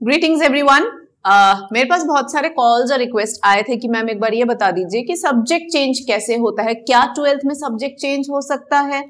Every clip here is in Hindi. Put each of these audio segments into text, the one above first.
ग्रीटिंग्स एवरीवन Uh, मेरे पास बहुत सारे कॉल्स और रिक्वेस्ट आए थे कि मैम एक बार ये बता दीजिए कि सब्जेक्ट चेंज कैसे होता है? क्या ट्वेल्थ में सब्जेक्ट चेंज हो सकता है?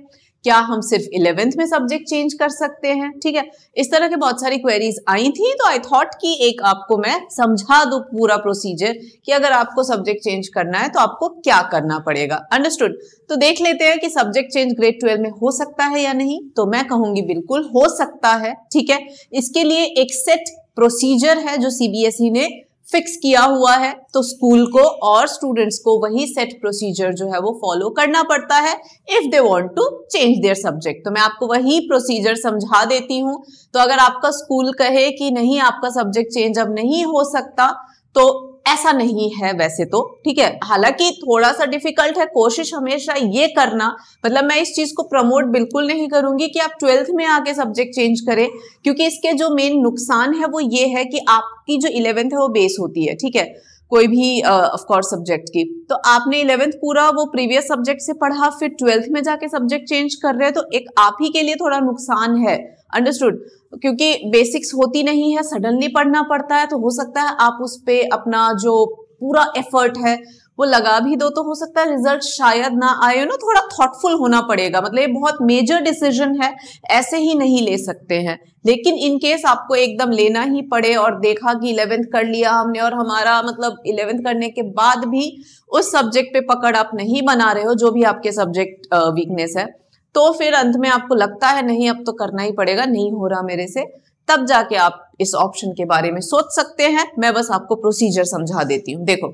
क्या हम सिर्फ़ इलेवेंथ में सब्जेक्ट चेंज कर सकते हैं? ठीक है? इस तरह के बहुत सारी क्वेरीज आई थी तो आई थॉट कि एक आपको मैं समझा दू पूरा प्रोसीजर कि अगर आपको सब्जेक्ट चेंज करना है तो आपको क्या करना पड़ेगा? अंडरस्टूड तो देख लेते हैं कि सब्जेक्ट चेंज ग्रेड ट्वेल्व में हो सकता है या नहीं। तो मैं कहूँगी बिल्कुल हो सकता है ठीक है? इसके लिए एक सेट प्रोसीजर है जो सीबीएसई e ने फिक्स किया हुआ है तो स्कूल को और स्टूडेंट्स को वही सेट प्रोसीजर जो है वो फॉलो करना पड़ता है if they want to change their subject तो मैं आपको वही प्रोसीजर समझा देती हूँ। तो अगर आपका स्कूल कहे कि नहीं, आपका सब्जेक्ट चेंज अब नहीं हो सकता तो ऐसा नहीं है वैसे तो ठीक है? हालाँकि थोड़ा सा डिफ़िकल्ट है, कोशिश हमेशा ये करना मतलब मैं इस चीज़ को प्रमोट बिल्कुल नहीं करूँगी कि आप ट्वेल्थ में आके सब्जेक्ट चेंज करें, क्योंकि इसके जो मेन नुकसान है वो ये है कि आपकी जो इलेवेंथ है वो बेस होती है, ठीक है? कोई भी ऑफकोर्स सब्जेक्ट की। तो आपने इलेवेंथ पूरा वो प्रीवियस सब्जेक्ट से पढ़ा, फिर ट्वेल्थ में जाके सब्जेक्ट चेंज कर रहे हैं तो एक आप ही के लिए थोड़ा नुकसान है। अंडरस्टूड क्योंकि बेसिक्स होती नहीं है सडनली पढ़ना पड़ता है तो हो सकता है आप उस पर अपना जो पूरा एफर्ट है वो लगा भी दो तो हो सकता है रिज़ल्ट शायद ना आए ना? थोड़ा थॉटफुल होना पड़ेगा। मतलब ये बहुत मेजर डिसीज़न है, ऐसे ही नहीं ले सकते हैं। लेकिन इन केस आपको एकदम लेना ही पड़े और देखा कि इलेवेंथ कर लिया हमने और हमारा मतलब इलेवेंथ करने के बाद भी उस सब्जेक्ट पे पकड़ आप नहीं बना रहे हो, जो भी आपके सब्जेक्ट वीकनेस है तो फिर अंत में आपको लगता है, नहीं, अब तो करना ही पड़ेगा, नहीं हो रहा मेरे से, तब जाके आप इस ऑप्शन के बारे में सोच सकते हैं। मैं बस आपको प्रोसीजर समझा देती हूँ। देखो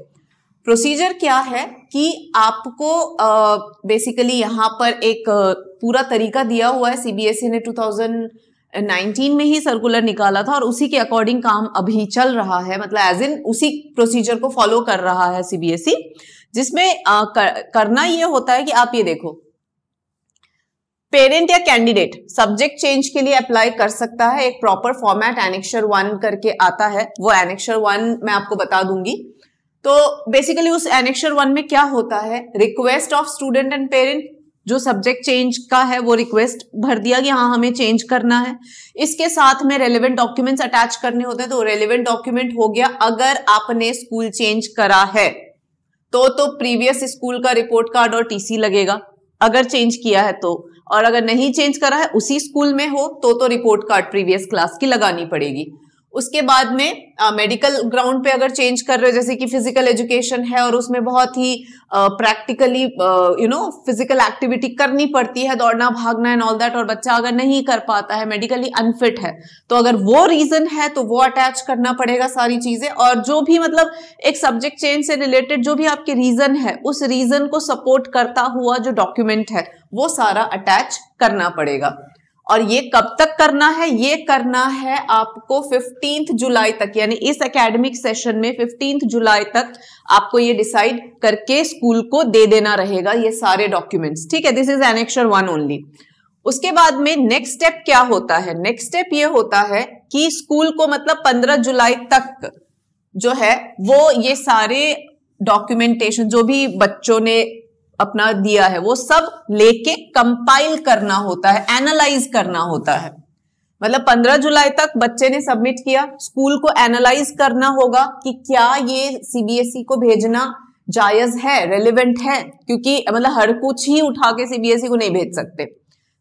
प्रोसीजर क्या है कि आपको बेसिकली यहाँ पर एक पूरा तरीका दिया हुआ है। सीबीएसई e ने 2019 में ही सर्कुलर निकाला था और उसी के अकॉर्डिंग काम अभी चल रहा है। मतलब एज इन उसी प्रोसीजर को फॉलो कर रहा है सीबीएसई e, जिसमें आ, कर, करना ये होता है कि आप ये देखो। पेरेंट या कैंडिडेट सब्जेक्ट चेंज के लिए अप्लाई कर सकता है। एक प्रॉपर फॉर्मेट एनेक्शर वन करके आता है। वो एनेक्शर वन मैं आपको बता दूँगी। तो बेसिकली उस एनेक्शर वन में क्या होता है? Request of student and parent जो सब्जेक्ट चेंज का है, वो रिक्वेस्ट भर दिया कि हाँ हमें चेंज करना है। इसके साथ में रेलिवेंट डॉक्यूमेंट्स अटैच करने होते हैं तो रेलिवेंट डॉक्यूमेंट हो गया अगर आपने स्कूल चेंज करा है। तो तो प्रीवियस स्कूल का रिपोर्ट कार्ड और टीसी लगेगा, अगर चेंज किया है तो। और अगर नहीं चेंज करा है, उसी स्कूल में हो तो तो रिपोर्ट कार्ड प्रीवियस क्लास की लगानी पड़ेगी। उसके बाद में मेडिकल ग्राउंड पे अगर चेंज कर रहे हो, जैसे कि फ़िज़िकल एजुकेशन है और उसमें बहुत ही practically you know physical activity करनी पड़ती है, दौड़ना, भागना एंड ऑल दैट और बच्चा अगर नहीं कर पाता है मेडिकली अनफिट है तो अगर वो रीजन है तो वो अटैच करना पड़ेगा सारी चीज़ें और जो भी मतलब एक सब्जेक्ट चेंज से रिलेटेड जो भी आपके रीजन है, उस रीजन को सपोर्ट करता हुआ जो डॉक्यूमेंट है, वो सारा अटैच करना पड़ेगा। और ये कब तक करना है? ये करना है आपको फिफ्टींथ जुलाई तक, यानी इस एकेडमिक सेशन में फिफ्टींथ जुलाई तक आपको ये डिसाइड करके स्कूल को दे देना रहेगा ये सारे डॉक्यूमेंट्स ठीक है? This is annexure one only उसके बाद में नेक्स्ट स्टेप क्या होता है? नेक्स्ट स्टेप ये होता है कि स्कूल को मतलब पंद्रह जुलाई तक जो है, वो ये सारे डॉक्यूमेंटेशन जो भी बच्चों ने अपना दिया है। वो सब लेके कंपाइल करना होता है एनालाइज करना होता है। मतलब पंद्रह जुलाई तक बच्चे ने सबमिट किया स्कूल को एनालाइज करना होगा कि क्या ये सीबीएसई e को भेजना जायज़ है रेलिवेंट है, क्योंकि मतलब हर कुछ ही उठा के सीबीएसई e को नहीं भेज सकते।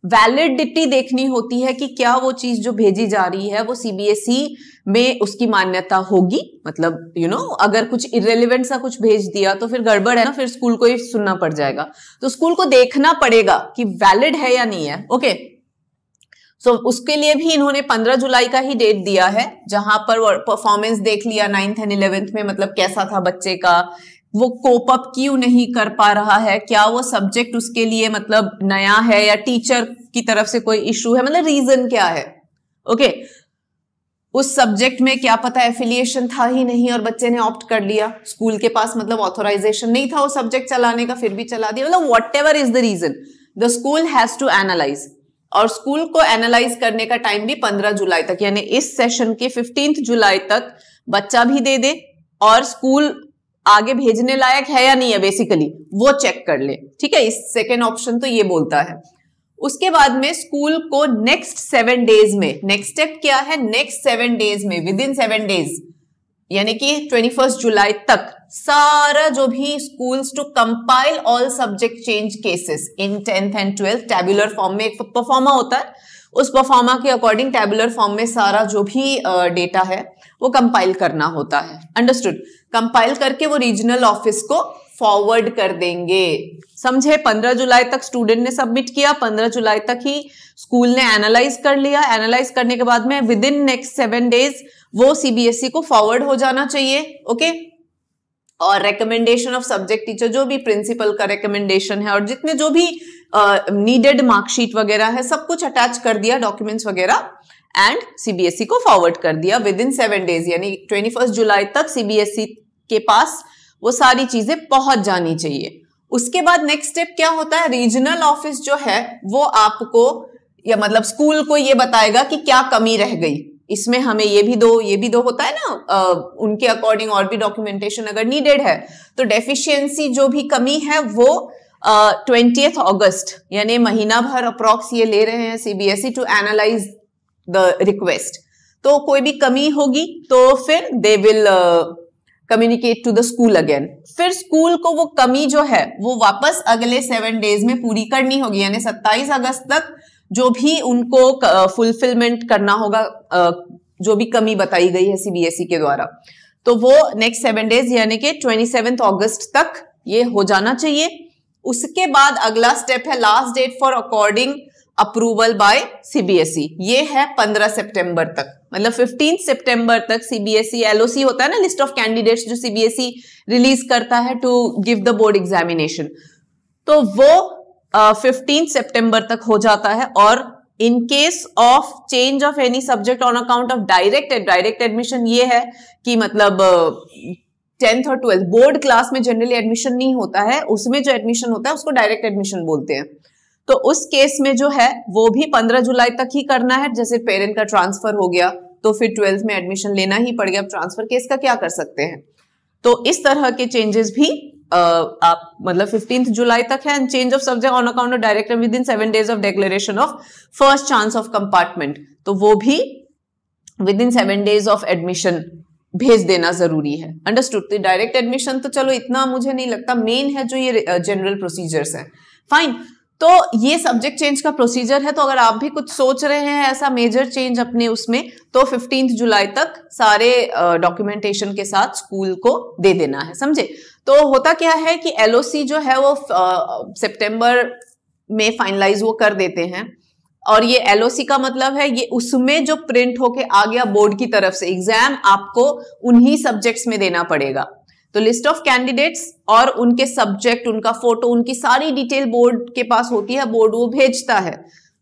वैलिडिटी देखनी होती है कि क्या वो चीज़ जो भेजी जा रही है वो सीबीएसई e में उसकी मान्यता होगी। मतलब यू you नो know, अगर कुछ इरेलीवेंट सा कुछ भेज दिया तो फिर गड़बड़ है ना फिर स्कूल को ही सुनना पड़ जाएगा। तो स्कूल को देखना पड़ेगा कि वैलिड है या नहीं है ओके सो so, उसके लिए भी इन्होंने 15 जुलाई का ही डेट दिया है जहाँ पर परफॉर्मेंस देख लिया नाइन्थ एंड इलेवेंथ में मतलब कैसा था बच्चे का वो कोप अप क्यों नहीं कर पा रहा है? क्या वो सब्जेक्ट उसके लिए मतलब नया है या टीचर की तरफ़ से कोई इशू है? मतलब रीजन क्या है? Okay okay. उस सब्जेक्ट में क्या पता एफिलिएशन था ही नहीं और बच्चे ने ऑप्ट कर लिया? स्कूल के पास मतलब ऑथोराइजेशन नहीं था वो सब्जेक्ट चलाने का, फिर भी चला दिया। मतलब whatever is the reason the school has to analyse और स्कूल को एनालाइज करने का टाइम भी पंद्रह जुलाई तक, यानी इस सेशन के फिफ्टींथ जुलाई तक बच्चा भी दे दे और स्कूल आगे भेजने लायक है या नहीं है बेसिकली वो चेक कर ले। ठीक है? इस सेकेंड ऑप्शन तो ये बोलता है। उसके बाद में स्कूल को नेक्स्ट सेवन डेज़ में नेक्स्ट स्टेप क्या है? नेक्स्ट सेवन डेज़ में विद इन सेवन डेज़ यानी कि ट्वेंटी फ़र्स्ट जुलाई तक, सारा जो भी schools to compile all subject change cases in tenth and twelfth tabular form में एक परफॉर्मा होता है। उस परफॉर्मा के अकॉर्डिंग टेबुलर फॉर्म में सारा जो भी डेटा है वो कंपाइल करना होता है। अंडरस्टूड कंपाइल करके वो रीजनल ऑफ़िस को फॉरवर्ड कर देंगे। समझे? पंद्रह जुलाई तक स्टूडेंट ने सबमिट किया, पंद्रह जुलाई तक ही स्कूल ने एनालाइज कर लिया। एनालाइज करने के बाद में within next seven days वो सीबीएसई को फॉरवर्ड हो जाना चाहिए। ओके और रिकमेंडेशन ऑफ़ सब्जेक्ट टीचर जो भी प्रिंसिपल का रिकमेंडेशन है, और जितने जो भी नीडेड मार्कशीट वगैरह है सब कुछ अटैच कर दिया डॉक्यूमेंट्स वगैरह एंड सीबीएसई को फॉरवर्ड कर दिया विद इन सेवन डेज़ यानी ट्वेंटी फ़र्स्ट जुलाई तक सीबीएसई के पास वो सारी चीज़ें पहुँच जानी चाहिए। उसके बाद नेक्स्ट स्टेप क्या होता है? रीजनल ऑफ़िस जो है वो आपको या मतलब स्कूल को ये बताएगा कि क्या कमी रह गई। इसमें हमें ये भी दो ये भी दो होता है ना आ, उनके अकॉर्डिंग और भी डॉक्यूमेंटेशन अगर नीडेड है तो डेफिशिएंसी जो भी कमी है वो ट्वेंटी अगस्त यानी महीना भर अप्रॉक्स ये ले रहे हैं CBSE to analyse the request तो कोई भी कमी होगी तो फिर they will communicate to the school again फिर स्कूल को वो कमी जो है, वो वापस अगले सेवन डेज़ में पूरी करनी होगी, यानी 27 अगस्त तक जो भी उनको फुलफिलमेंट करना होगा जो भी कमी बताई गई है सीबीएसई e के द्वारा. तो वो नेक्स्ट सेवन डेज़ यानी कि ट्वेंटी अगस्त तक ये हो जाना चाहिए. उसके बाद अगला स्टेप है last date for according approval by CBSE ये है 15 सितंबर तक। मतलब 15 सितंबर तक सीबीएसई एलओसी होता है ना लिस्ट ऑफ़ कैंडिडेट्स जो सीबीएसई रिलीज़ करता है to give the board examination तो वो फिफ्टीन uh, सितंबर तक हो जाता है और in case of change of any subject on account of direct direct admission ये है कि मतलब टेंथ और ट्वेल्थ, बोर्ड क्लास में जनरली एडमिशन नहीं होता है, उसमें जो एडमिशन होता है, उसको डायरेक्ट एडमिशन बोलते हैं। तो उस केस में जो है, वो भी पंद्रह जुलाई तक ही करना है, जैसे पेरेंट का ट्रांसफ़र हो गया तो फिर ट्वेल्थ में एडमिशन लेना ही पड़ गया। ट्रांसफ़र केस का क्या कर सकते हैं? तो इस तरह के चेंजेस भी आप मतलब फिफ्टींथ जुलाई तक है and change of subject on account of director within seven days of declaration of first chance of compartment तो वो भी within seven days of admission भेज देना ज़रूरी है। अंडरस्टूड तो डायरेक्ट एडमिशन तो चलो इतना मुझे नहीं लगता। मेन है जो ये जनरल प्रोसीजर्स है। फाइन तो ये सब्जेक्ट चेंज का प्रोसीजर है तो अगर आप भी कुछ सोच रहे हैं ऐसा मेजर चेंज अपने उसमें तो फिफ्टींथ जुलाई तक सारे डॉक्यूमेंटेशन के साथ स्कूल को दे देना है। समझे? तो होता क्या है कि एलओसी जो है वो सितंबर में फाइनलाइज वो कर देते हैं। और ये एलओसी का मतलब है, ये उसमें जो प्रिंट होके आ गया बोर्ड की तरफ़ से एग्ज़ाम आपको उन्हीं सब्जेक्ट्स में देना पड़ेगा। तो लिस्ट ऑफ़ कैंडिडेट्स और उनके सब्जेक्ट उनका फ़ोटो उनकी सारी डिटेल बोर्ड के पास होती है बोर्ड वो भेजता है।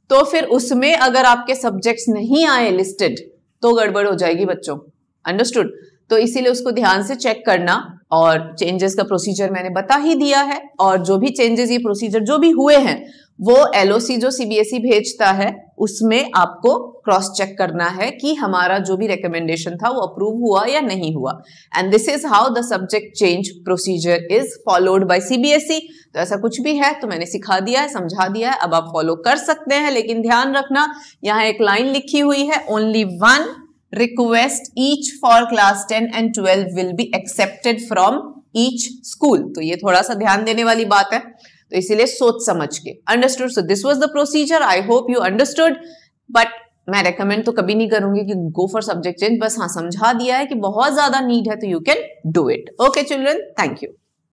तो फिर उसमें अगर आपके सब्जेक्ट्स नहीं आए लिस्टेड तो गड़बड़ हो जाएगी बच्चों। अंडरस्टूड तो इसीलिए उसको ध्यान से चेक करना। और चेंजेस का प्रोसीजर मैंने बता ही दिया है और जो भी चेंजेस ये प्रोसीजर जो भी हुए हैं, वो एलओसी जो सीबीएसई e भेजता है, उसमें आपको क्रॉस चेक करना है कि हमारा जो भी रिकमेंडेशन था वो अप्रूव हुआ या नहीं हुआ। And this is how the subject change procedure is followed by CBSE तो ऐसा कुछ भी है तो मैंने सिखा दिया है, समझा दिया है, अब आप फॉलो कर सकते हैं, लेकिन ध्यान रखना, यहाँ एक लाइन लिखी हुई है only one request each for class ten and twelve will be accepted from each school तो ये थोड़ा सा ध्यान देने वाली बात है। तो इसीलिए सोच समझ के। Understood so this was the procedure I hope you understood but मैं रेकमेंड तो कभी नहीं करूँगी कि गो फॉर सब्जेक्ट चेंज बस हाँ समझा दिया है कि बहुत ज़्यादा नीड है तो you can do it okay children thank you